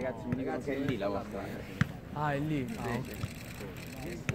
Ragazzi, mi dicono che è lì la vostra. Ah, è lì. Ah, okay.